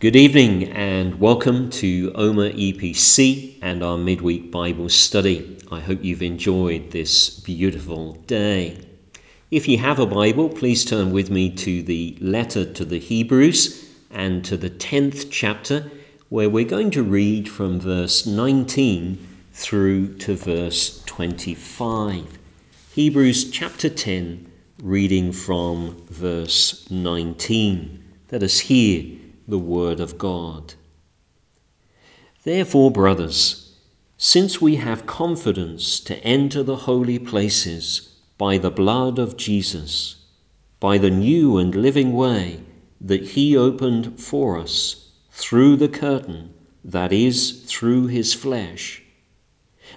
Good evening and welcome to Omagh EPC and our midweek Bible study. I hope you've enjoyed this beautiful day. If you have a Bible, please turn with me to the letter to the Hebrews and to the 10th chapter, where we're going to read from verse 19 through to verse 25. Hebrews chapter 10, reading from verse 19. Let us hear the Word of God. Therefore, brothers, since we have confidence to enter the holy places by the blood of Jesus, by the new and living way that He opened for us through the curtain, that is, through His flesh,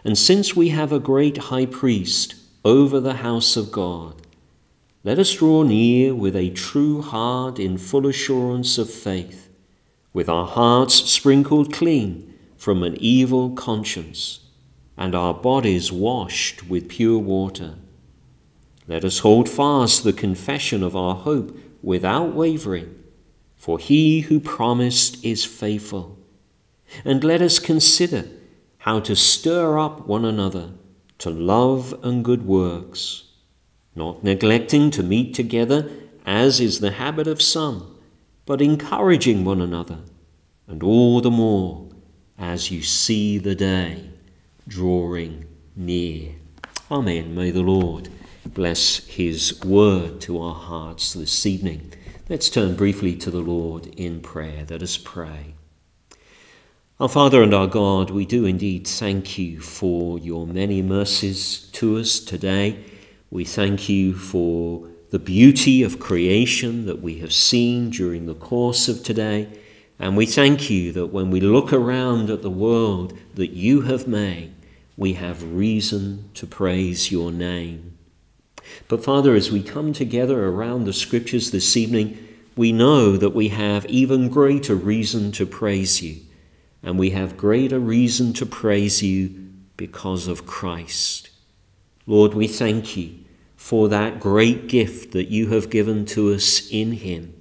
and since we have a great high priest over the house of God, let us draw near with a true heart in full assurance of faith, with our hearts sprinkled clean from an evil conscience, and our bodies washed with pure water. Let us hold fast the confession of our hope without wavering, for he who promised is faithful. And let us consider how to stir up one another to love and good works not neglecting to meet together, as is the habit of some, but encouraging one another, and all the more as you see the day drawing near. Amen. May the Lord bless his word to our hearts this evening. Let's turn briefly to the Lord in prayer. Let us pray. Our Father and our God, we do indeed thank you for your many mercies to us today. We thank you for the beauty of creation that we have seen during the course of today. And we thank you that when we look around at the world that you have made, we have reason to praise your name. But Father, as we come together around the scriptures this evening, we know that we have even greater reason to praise you. And we have greater reason to praise you because of Christ. Lord, we thank you for that great gift that you have given to us in Him.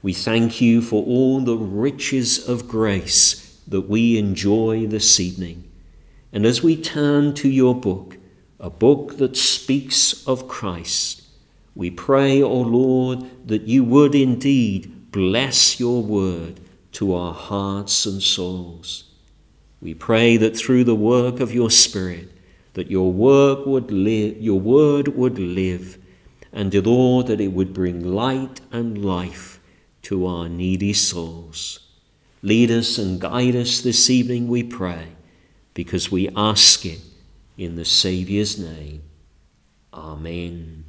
We thank you for all the riches of grace that we enjoy this evening. And as we turn to your book, a book that speaks of Christ, we pray, O oh Lord, that you would indeed bless your word to our hearts and souls. We pray that through the work of your Spirit, that your work would live, your word would live, and Lord, that it would bring light and life to our needy souls. Lead us and guide us this evening, we pray, because we ask it in the Saviour's name. Amen.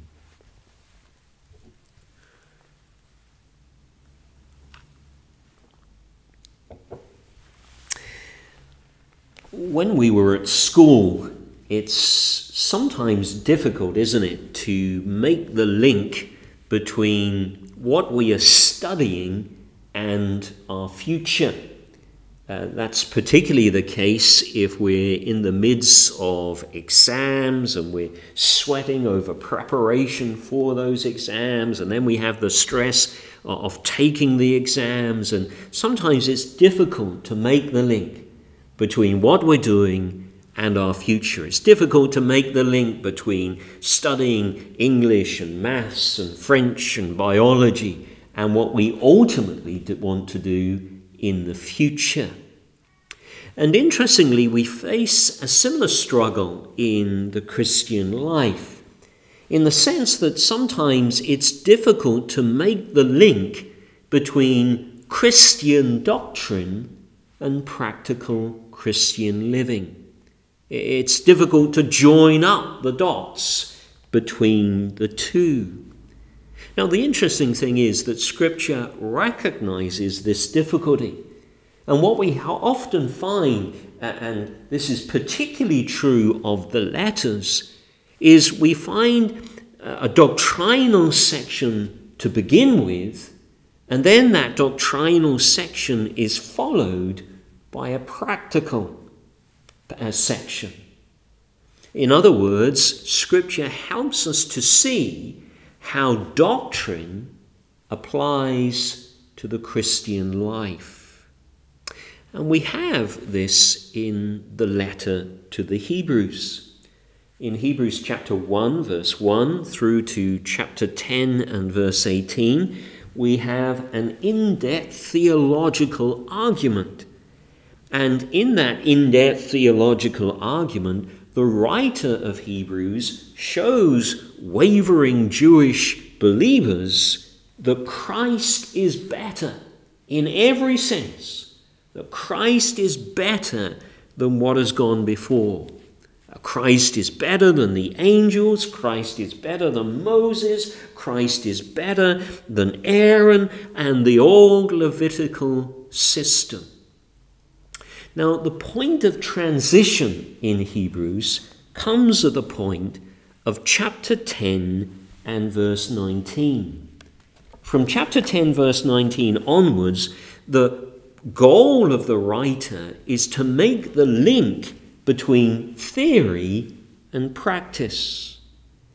When we were at school, it's sometimes difficult, isn't it, to make the link between what we are studying and our future. Uh, that's particularly the case if we're in the midst of exams and we're sweating over preparation for those exams, and then we have the stress of taking the exams, and sometimes it's difficult to make the link between what we're doing and our future. It's difficult to make the link between studying English and maths and French and biology and what we ultimately want to do in the future. And interestingly, we face a similar struggle in the Christian life, in the sense that sometimes it's difficult to make the link between Christian doctrine and practical Christian living. It's difficult to join up the dots between the two. Now, the interesting thing is that Scripture recognizes this difficulty. And what we often find, and this is particularly true of the letters, is we find a doctrinal section to begin with, and then that doctrinal section is followed by a practical section. In other words, Scripture helps us to see how doctrine applies to the Christian life. And we have this in the letter to the Hebrews. In Hebrews chapter 1, verse 1 through to chapter 10 and verse 18, we have an in depth theological argument. And in that in depth theological argument, the writer of Hebrews shows wavering Jewish believers that Christ is better in every sense, that Christ is better than what has gone before. Uh, Christ is better than the angels, Christ is better than Moses, Christ is better than Aaron and the old Levitical system. Now, the point of transition in Hebrews comes at the point of chapter 10 and verse 19. From chapter 10, verse 19 onwards, the goal of the writer is to make the link between theory and practice.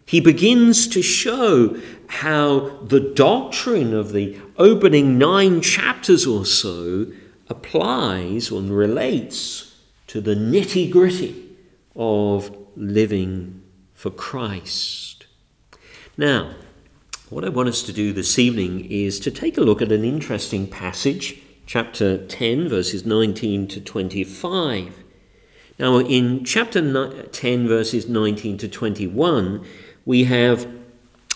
He begins to show how the doctrine of the opening nine chapters or so applies and relates to the nitty gritty of living for Christ. Now, what I want us to do this evening is to take a look at an interesting passage, chapter 10, verses 19 to 25. Now, in chapter 10, verses 19 to 21, we have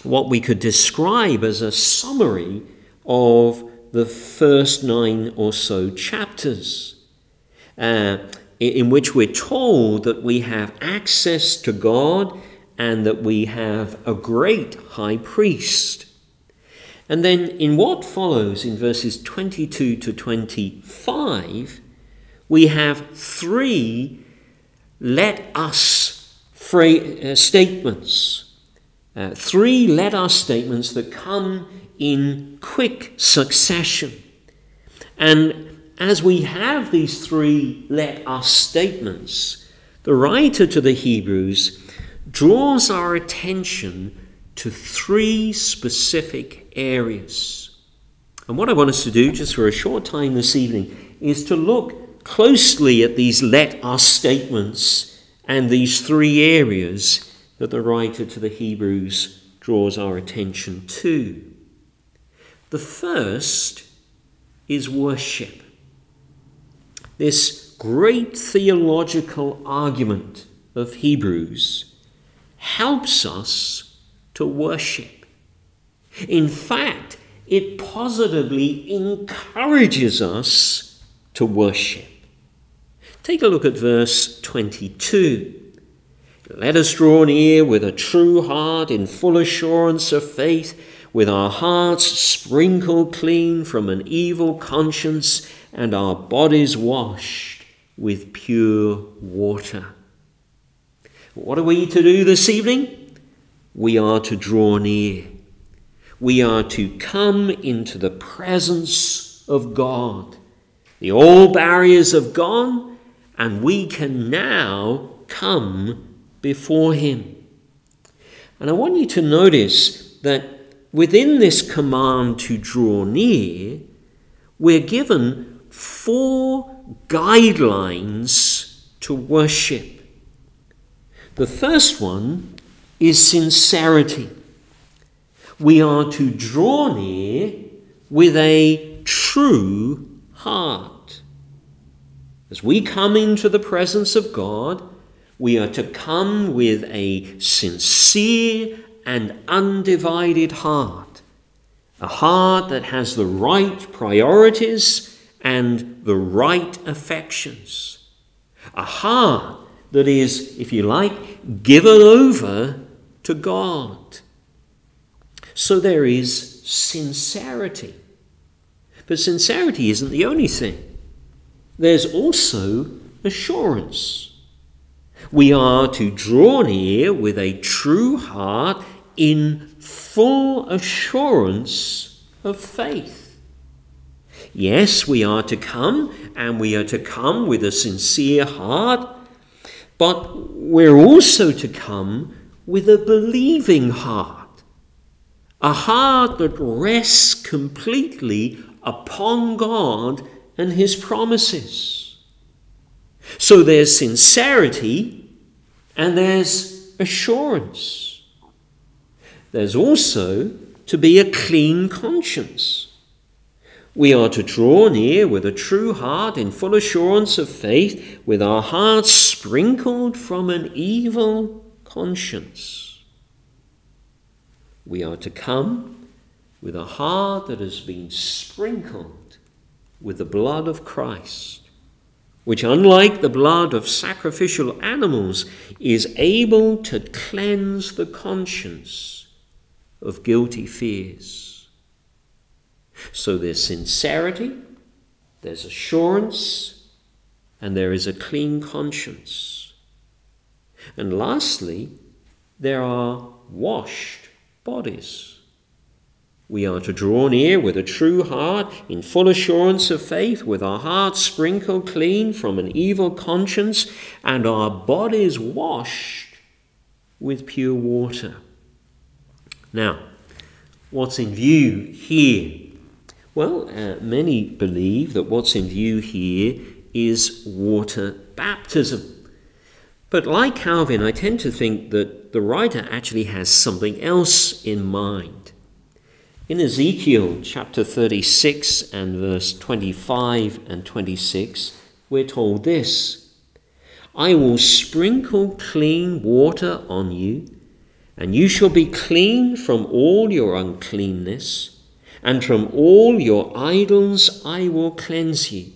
what we could describe as a summary of the first nine or so chapters, uh, in which we're told that we have access to God and that we have a great high priest. And then in what follows in verses 22 to 25, we have three let us uh, statements. Uh, three let us statements that come in quick succession. And as we have these three let us statements, the writer to the Hebrews draws our attention to three specific areas. And what I want us to do, just for a short time this evening, is to look closely at these let us statements and these three areas that the writer to the Hebrews draws our attention to. The first is worship. This great theological argument of Hebrews helps us to worship. In fact, it positively encourages us to worship. Take a look at verse 22. Let us draw near with a true heart in full assurance of faith with our hearts sprinkled clean from an evil conscience and our bodies washed with pure water. What are we to do this evening? We are to draw near. We are to come into the presence of God. The old barriers have gone, and we can now come before Him. And I want you to notice that within this command to draw near, we're given four guidelines to worship. The first one is sincerity. We are to draw near with a true heart. As we come into the presence of God, we are to come with a sincere and undivided heart, a heart that has the right priorities and the right affections, a heart that is, if you like, given over to God. So there is sincerity. But sincerity isn't the only thing. There's also assurance. We are to draw near with a true heart in full assurance of faith. Yes, we are to come, and we are to come with a sincere heart, but we're also to come with a believing heart, a heart that rests completely upon God and his promises. So there's sincerity and there's assurance. There's also to be a clean conscience. We are to draw near with a true heart in full assurance of faith, with our hearts sprinkled from an evil conscience. We are to come with a heart that has been sprinkled with the blood of Christ, which, unlike the blood of sacrificial animals, is able to cleanse the conscience of guilty fears. So there's sincerity, there's assurance, and there is a clean conscience. And lastly, there are washed bodies. We are to draw near with a true heart, in full assurance of faith, with our hearts sprinkled clean from an evil conscience, and our bodies washed with pure water. Now, what's in view here well, uh, many believe that what's in view here is water baptism. But like Calvin, I tend to think that the writer actually has something else in mind. In Ezekiel chapter 36 and verse 25 and 26, we're told this I will sprinkle clean water on you, and you shall be clean from all your uncleanness and from all your idols I will cleanse you.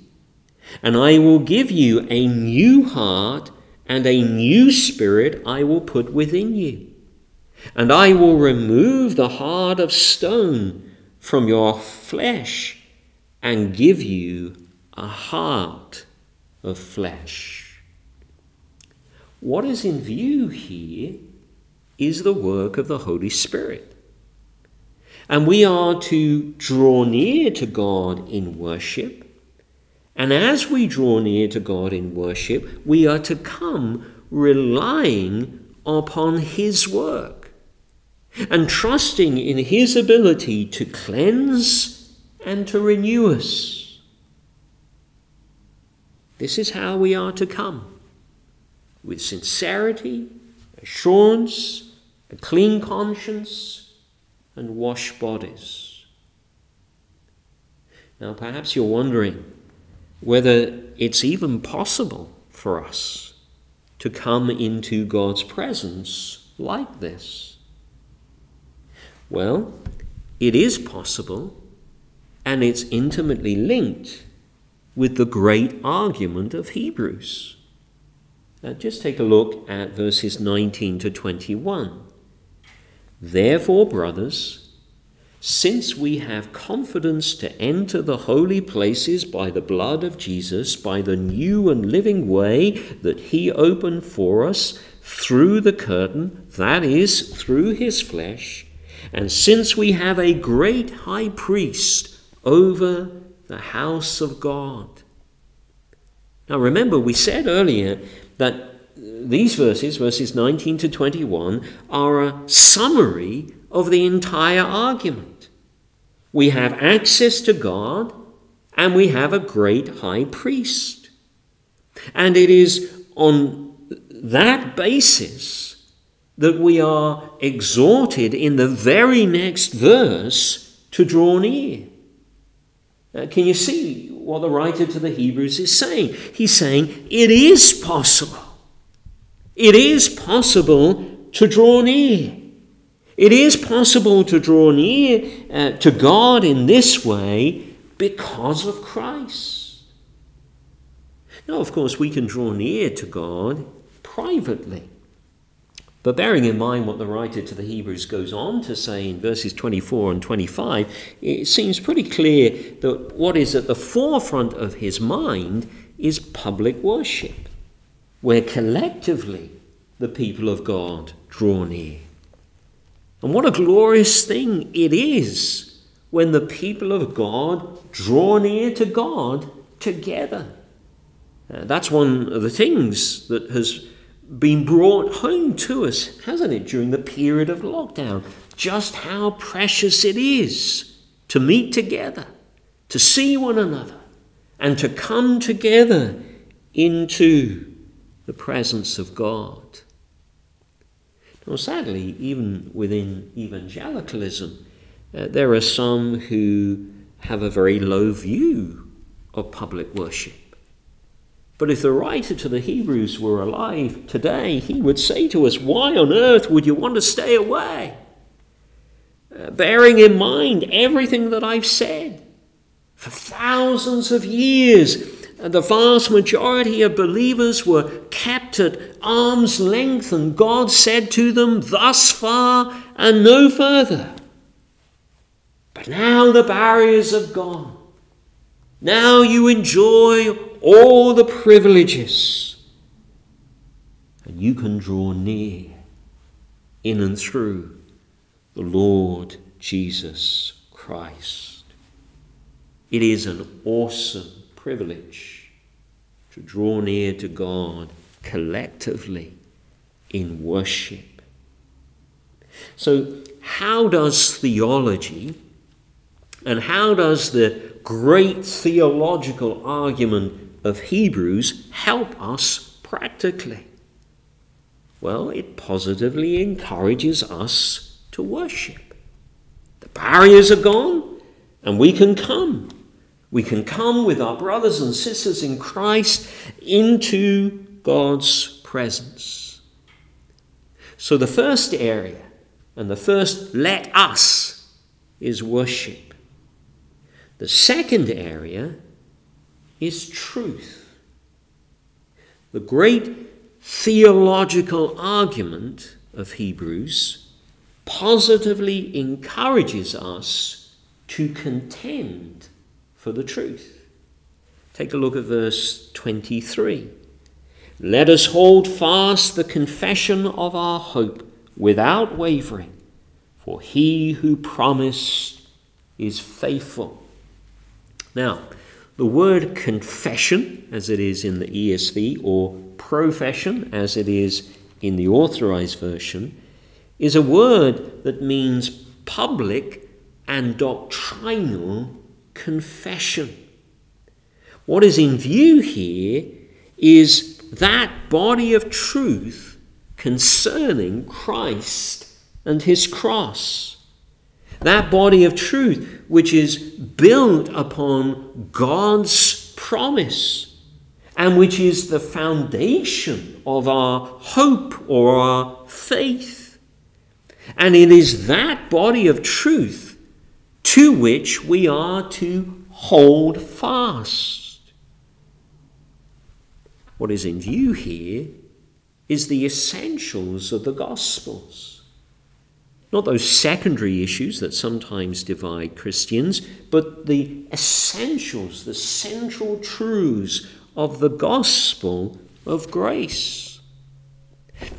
And I will give you a new heart, and a new spirit I will put within you. And I will remove the heart of stone from your flesh, and give you a heart of flesh. What is in view here is the work of the Holy Spirit. And we are to draw near to God in worship. And as we draw near to God in worship, we are to come relying upon His work and trusting in His ability to cleanse and to renew us. This is how we are to come with sincerity, assurance, a clean conscience and wash bodies. Now, perhaps you're wondering whether it's even possible for us to come into God's presence like this. Well, it is possible, and it's intimately linked with the great argument of Hebrews. Now, just take a look at verses 19 to 21. Therefore, brothers, since we have confidence to enter the holy places by the blood of Jesus, by the new and living way that he opened for us through the curtain, that is, through his flesh, and since we have a great high priest over the house of God. Now remember, we said earlier that these verses, verses 19 to 21, are a summary of the entire argument. We have access to God and we have a great high priest. And it is on that basis that we are exhorted in the very next verse to draw near. Uh, can you see what the writer to the Hebrews is saying? He's saying it is possible it is possible to draw near. It is possible to draw near uh, to God in this way because of Christ. Now, of course, we can draw near to God privately. But bearing in mind what the writer to the Hebrews goes on to say in verses 24 and 25, it seems pretty clear that what is at the forefront of his mind is public worship where collectively the people of God draw near. And what a glorious thing it is when the people of God draw near to God together. Uh, that's one of the things that has been brought home to us, hasn't it, during the period of lockdown? Just how precious it is to meet together, to see one another, and to come together into the presence of God. Now, sadly, even within evangelicalism, uh, there are some who have a very low view of public worship. But if the writer to the Hebrews were alive today, he would say to us, Why on earth would you want to stay away? Uh, bearing in mind everything that I've said. For thousands of years, uh, the vast majority of believers were kept at arm's length, and God said to them, Thus far and no further. But now the barriers have gone. Now you enjoy all the privileges. And you can draw near in and through the Lord Jesus Christ. It is an awesome privilege to draw near to God collectively in worship. So, how does theology and how does the great theological argument of Hebrews help us practically? Well, it positively encourages us to worship. The barriers are gone, and we can come. We can come with our brothers and sisters in Christ into God's presence. So, the first area and the first let us is worship. The second area is truth. The great theological argument of Hebrews positively encourages us to contend for the truth. Take a look at verse 23. Let us hold fast the confession of our hope without wavering, for he who promised is faithful. Now, the word confession, as it is in the ESV, or profession, as it is in the authorized version, is a word that means public and doctrinal confession. What is in view here is that body of truth concerning Christ and his cross. That body of truth which is built upon God's promise and which is the foundation of our hope or our faith. And it is that body of truth to which we are to hold fast. What is in view here is the essentials of the Gospels. Not those secondary issues that sometimes divide Christians, but the essentials, the central truths of the gospel of grace.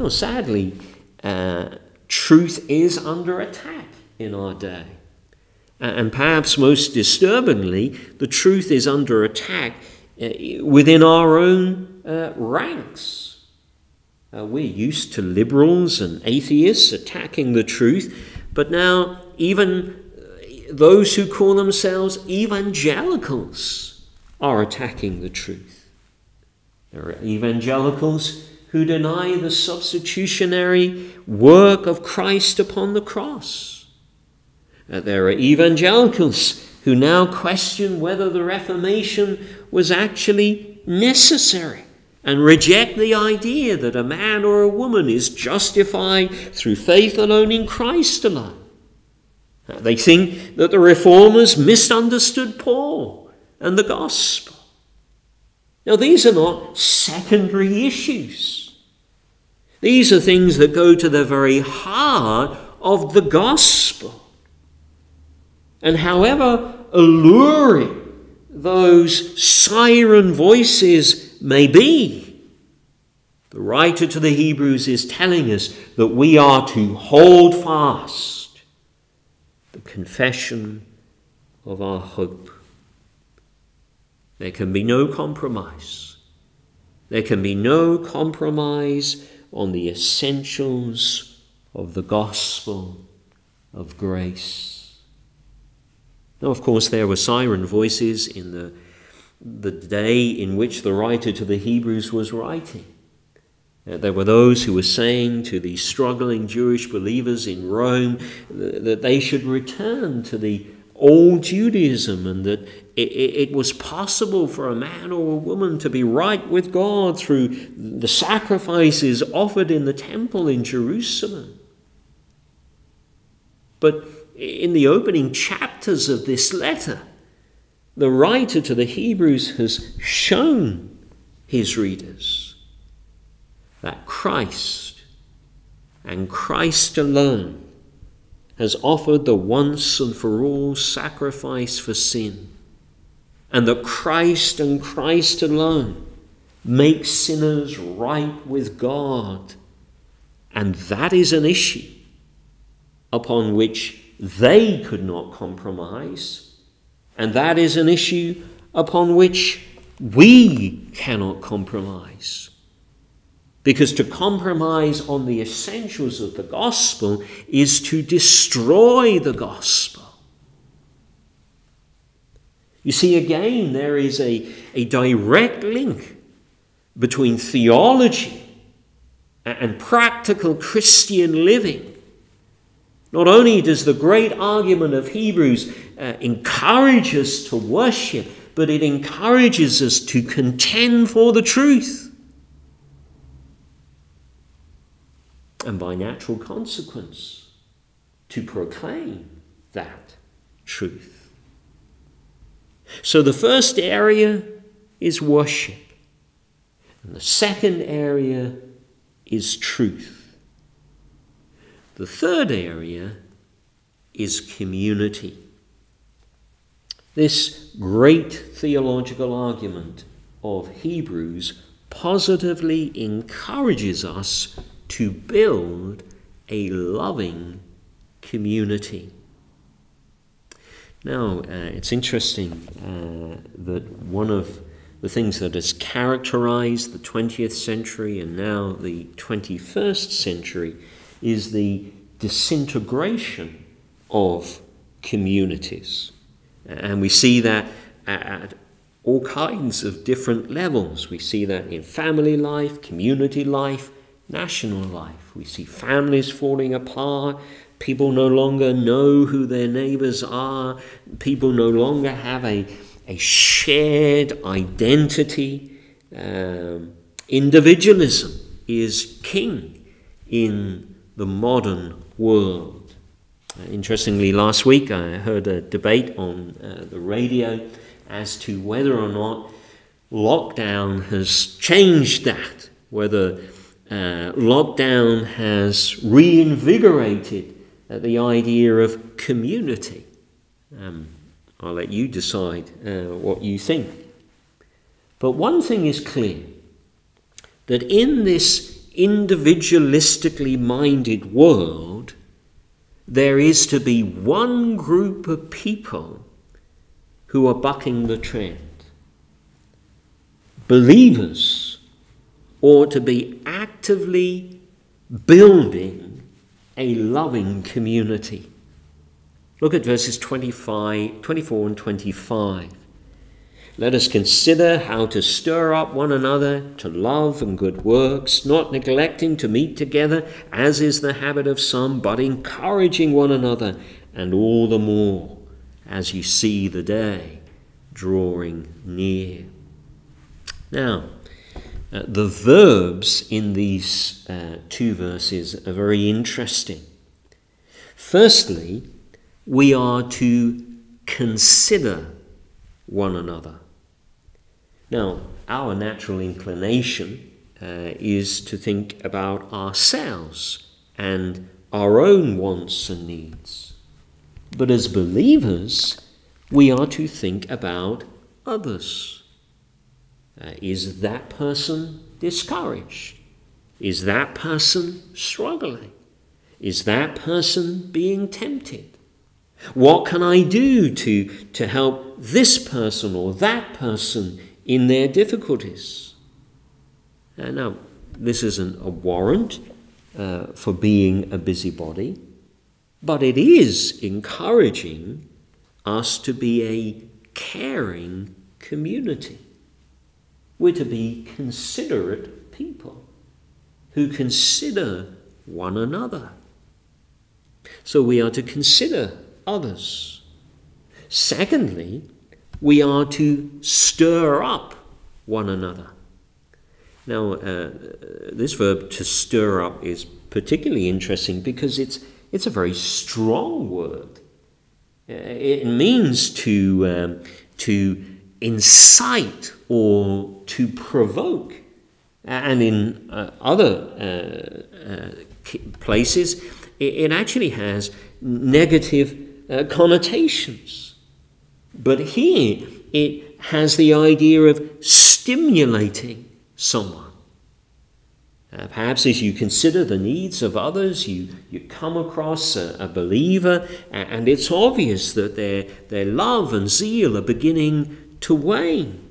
Now, sadly, uh, truth is under attack in our day. And perhaps most disturbingly, the truth is under attack uh, within our own uh, ranks. Uh, we're used to liberals and atheists attacking the truth, but now even uh, those who call themselves evangelicals are attacking the truth. There are evangelicals who deny the substitutionary work of Christ upon the cross. Uh, there are evangelicals who now question whether the Reformation was actually necessary and reject the idea that a man or a woman is justified through faith alone in Christ alone. They think that the reformers misunderstood Paul and the gospel. Now, these are not secondary issues. These are things that go to the very heart of the gospel. And however alluring those siren voices may be. The writer to the Hebrews is telling us that we are to hold fast the confession of our hope. There can be no compromise. There can be no compromise on the essentials of the gospel of grace. Now, of course, there were siren voices in the the day in which the writer to the Hebrews was writing. Uh, there were those who were saying to the struggling Jewish believers in Rome that they should return to the old Judaism and that it, it, was possible for a man or a woman to be right with God through the sacrifices offered in the temple in Jerusalem. But in the opening chapters of this letter, the writer to the Hebrews has shown his readers that Christ and Christ alone has offered the once and for all sacrifice for sin, and that Christ and Christ alone makes sinners right with God. And that is an issue upon which they could not compromise and that is an issue upon which we cannot compromise. Because to compromise on the essentials of the gospel is to destroy the gospel. You see, again, there is a, a direct link between theology and practical Christian living. Not only does the great argument of Hebrews uh, encourage us to worship, but it encourages us to contend for the truth. And by natural consequence, to proclaim that truth. So the first area is worship, and the second area is truth. The third area is community. This great theological argument of Hebrews positively encourages us to build a loving community. Now, uh, it's interesting uh, that one of the things that has characterized the 20th century and now the 21st century is the disintegration of communities. And we see that at all kinds of different levels. We see that in family life, community life, national life. We see families falling apart. People no longer know who their neighbors are. People no longer have a, a shared identity. Um, individualism is king in the modern world. Uh, interestingly, last week I heard a debate on uh, the radio as to whether or not lockdown has changed that, whether uh, lockdown has reinvigorated uh, the idea of community. Um, I'll let you decide uh, what you think. But one thing is clear that in this individualistically minded world, there is to be one group of people who are bucking the trend. Believers ought to be actively building a loving community. Look at verses 25, 24 and 25. Let us consider how to stir up one another to love and good works, not neglecting to meet together, as is the habit of some, but encouraging one another, and all the more as you see the day drawing near. Now, uh, the verbs in these uh, two verses are very interesting. Firstly, we are to consider one another. Now, our natural inclination uh, is to think about ourselves and our own wants and needs. But as believers, we are to think about others. Uh, is that person discouraged? Is that person struggling? Is that person being tempted? What can I do to, to help this person or that person in their difficulties. Uh, now, this isn't a warrant uh, for being a busybody, but it is encouraging us to be a caring community. We're to be considerate people who consider one another. So we are to consider others. Secondly, we are to stir up one another. Now, uh, this verb to stir up is particularly interesting because it's, it's a very strong word. Uh, it means to, um, to incite or to provoke. And in uh, other uh, uh places, it, actually has negative uh, connotations. But here, it has the idea of stimulating someone. Uh, perhaps as you consider the needs of others, you, you come across a, a believer, and it's obvious that their, their love and zeal are beginning to wane.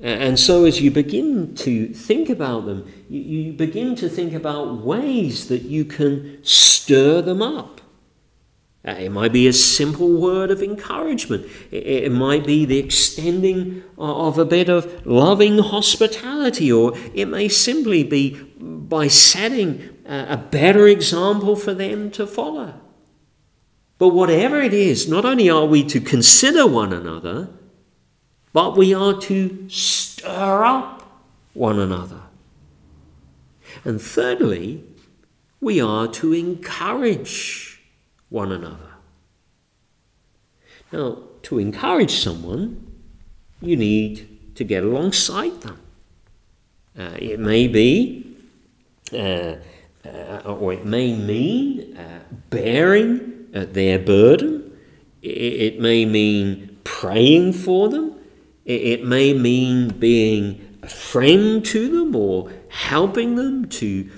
And so, as you begin to think about them, you, you begin to think about ways that you can stir them up. Uh, it might be a simple word of encouragement. It might be the extending of a bit of loving hospitality, or it may simply be by setting a better example for them to follow. But whatever it is, not only are we to consider one another, but we are to stir up one another. And thirdly, we are to encourage one another. Now, to encourage someone, you need to get alongside them. Uh, it may be, uh, uh, or it may mean uh, bearing uh, their burden. It, it, may mean praying for them. It, it may mean being a friend to them or helping them to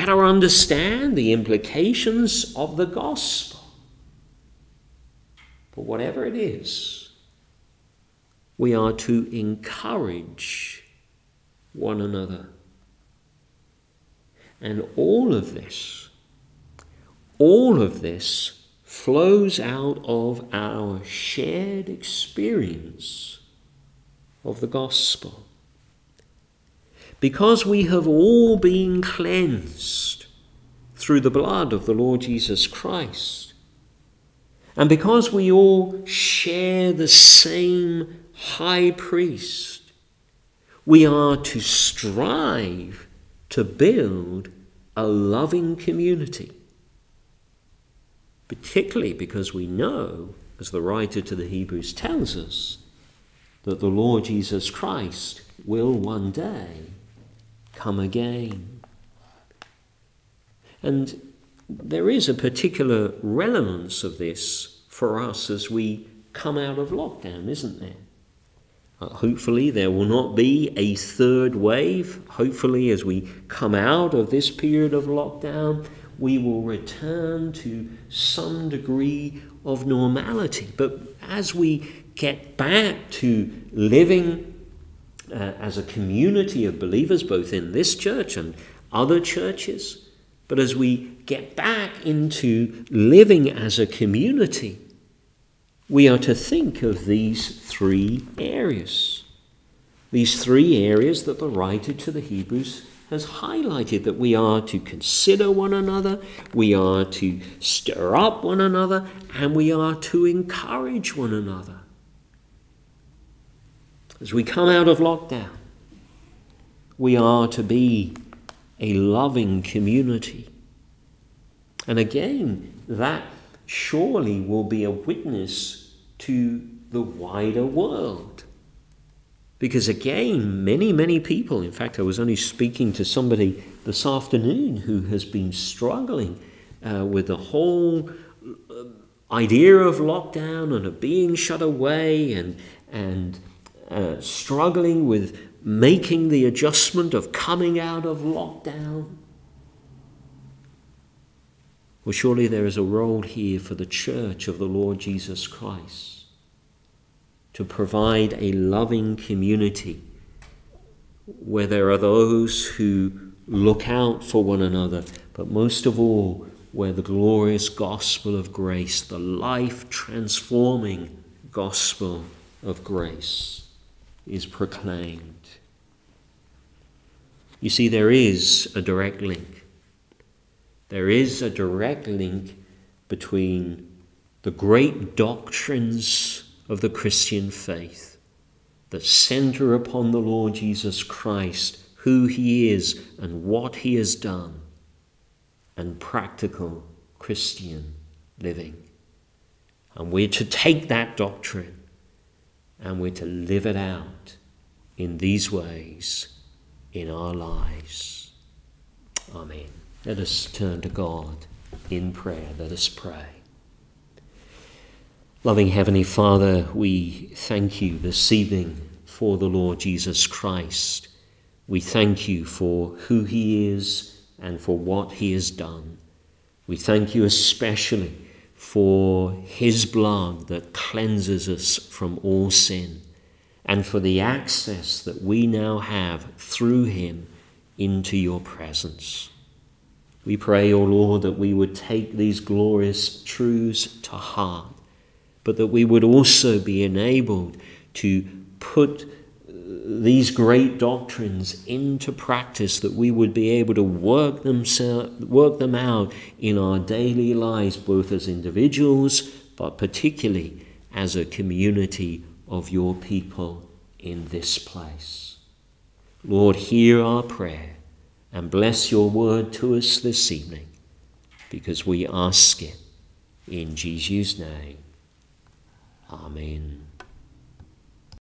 better understand the implications of the gospel. But whatever it is, we are to encourage one another. And all of this, all of this flows out of our shared experience of the gospel because we have all been cleansed through the blood of the Lord Jesus Christ, and because we all share the same high priest, we are to strive to build a loving community. Particularly because we know, as the writer to the Hebrews tells us, that the Lord Jesus Christ will one day come again. And there is a particular relevance of this for us as we come out of lockdown, isn't there? Uh, hopefully, there will not be a third wave. Hopefully, as we come out of this period of lockdown, we will return to some degree of normality. But as we get back to living uh, as a community of believers, both in this church and other churches. But as we get back into living as a community, we are to think of these three areas. These three areas that the writer to the Hebrews has highlighted that we are to consider one another, we are to stir up one another, and we are to encourage one another as we come out of lockdown, we are to be a loving community. And again, that surely will be a witness to the wider world. Because again, many, many people, in fact, I was only speaking to somebody this afternoon who has been struggling uh, with the whole uh, idea of lockdown and of being shut away and, and uh, struggling with making the adjustment of coming out of lockdown? Well, surely there is a role here for the church of the Lord Jesus Christ to provide a loving community where there are those who look out for one another, but most of all, where the glorious gospel of grace, the life transforming gospel of grace, is proclaimed. You see, there is a direct link. There is a direct link between the great doctrines of the Christian faith that center upon the Lord Jesus Christ, who he is and what he has done, and practical Christian living. And we're to take that doctrine and we're to live it out in these ways in our lives. Amen. Let us turn to God in prayer. Let us pray. Loving Heavenly Father, we thank you this evening for the Lord Jesus Christ. We thank you for who he is and for what he has done. We thank you especially for his blood that cleanses us from all sin and for the access that we now have through him into your presence. We pray, O oh Lord, that we would take these glorious truths to heart but that we would also be enabled to put these great doctrines into practice, that we would be able to work them, work them out in our daily lives, both as individuals, but particularly as a community of your people in this place. Lord, hear our prayer and bless your word to us this evening, because we ask it in Jesus' name. Amen.